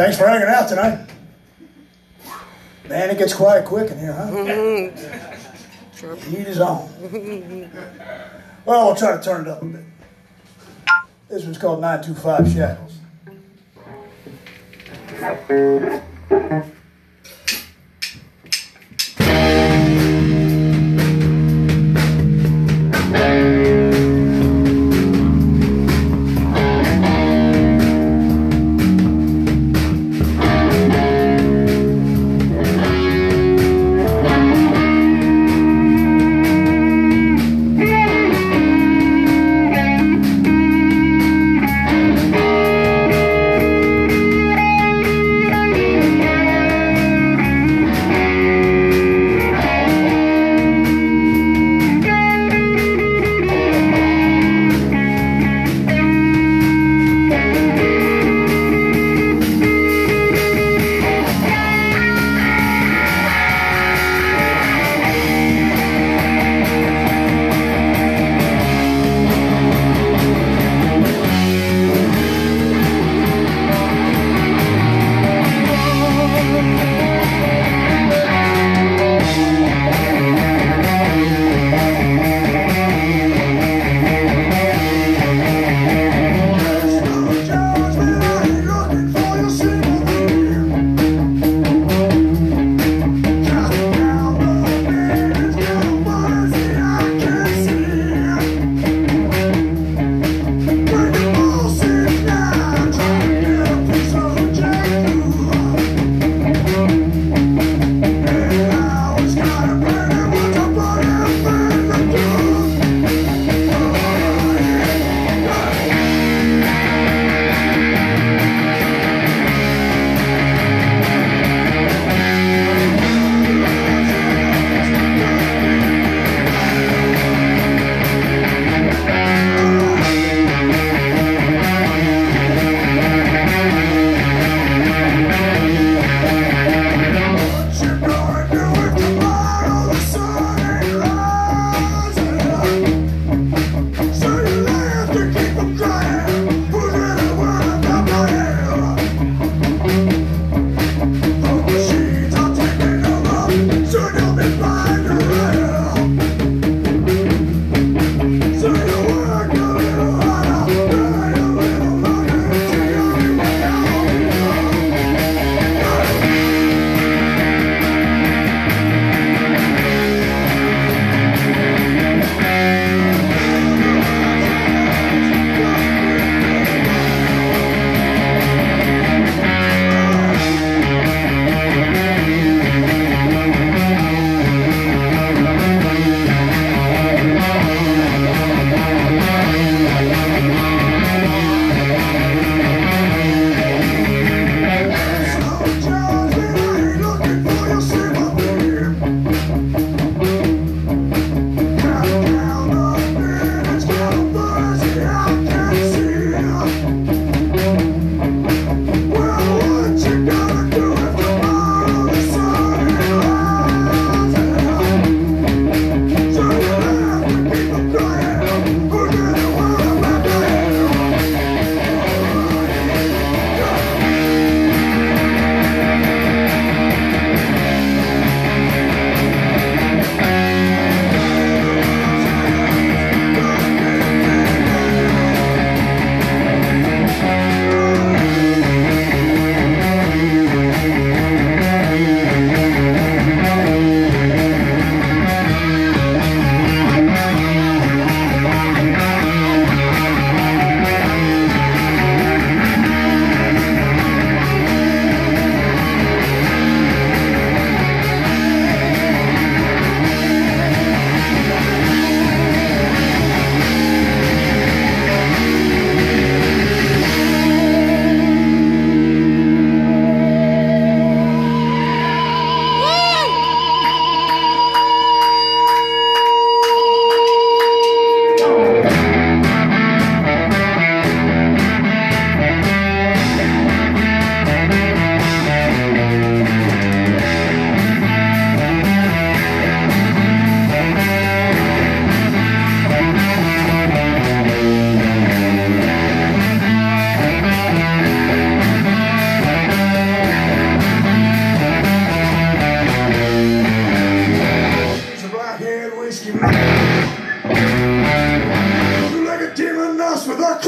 Thanks for hanging out tonight. Man, it gets quiet quick in here, huh? Sure. Heat is on. Well, we'll try to turn it up a bit. This one's called 925 Shackles.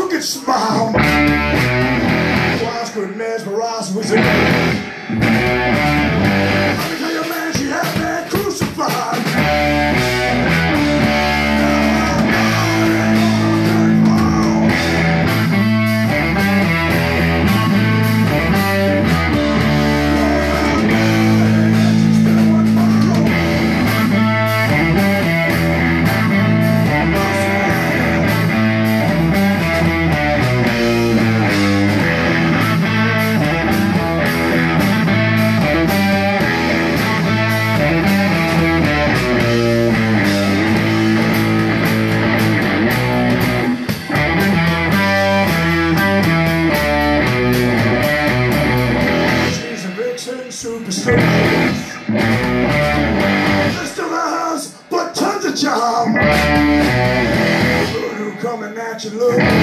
crooked smile. eyes could mesmerize was a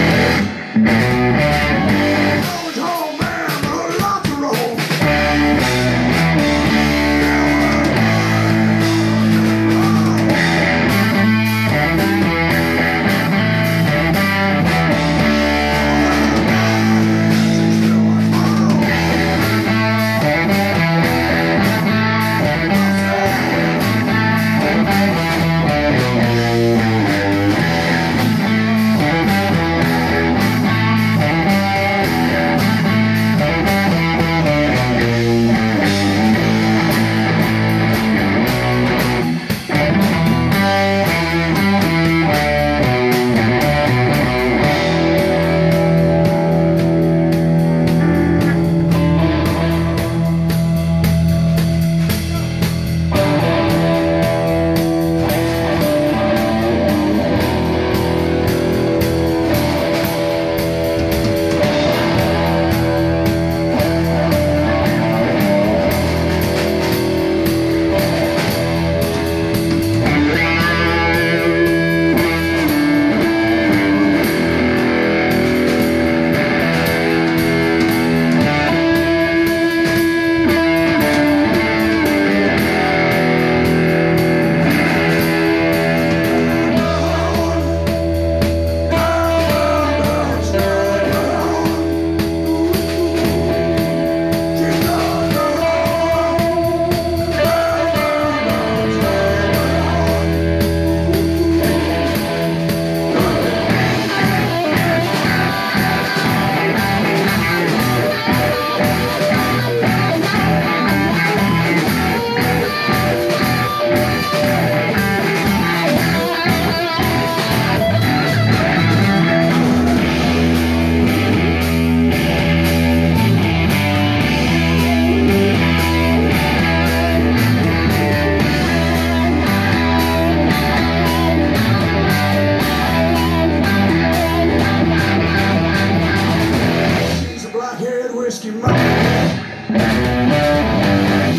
Yeah.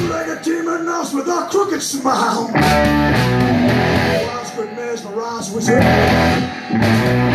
Like a demon mouse with a crooked smile. With her.